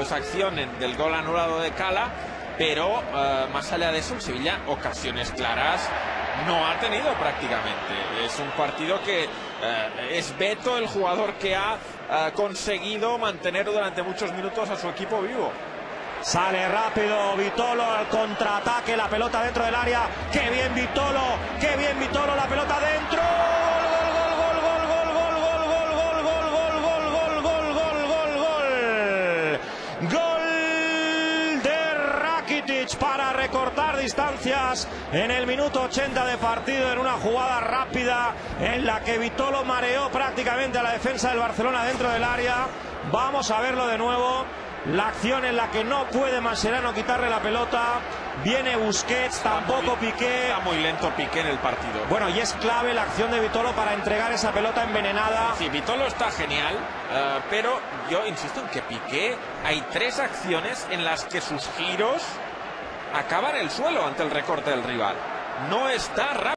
esa acción del gol anulado de Cala, pero eh, más allá de eso, Sevilla ocasiones claras no ha tenido prácticamente. Es un partido que eh, es Beto el jugador que ha eh, conseguido mantener durante muchos minutos a su equipo vivo. Sale rápido Vitolo al contraataque, la pelota dentro del área. ¡Qué bien Vitolo! ¡Qué bien Vitolo! La pelota. Rakitic para recortar distancias en el minuto 80 de partido en una jugada rápida en la que Vitolo mareó prácticamente a la defensa del Barcelona dentro del área. Vamos a verlo de nuevo. La acción en la que no puede Mascherano quitarle la pelota. Viene Busquets, tampoco Piqué. Está muy lento Piqué en el partido. Bueno, y es clave la acción de Vitolo para entregar esa pelota envenenada. Sí, Vitolo está genial, uh, pero yo insisto en que Piqué hay tres acciones en las que sus giros acaban el suelo ante el recorte del rival. No está rápido.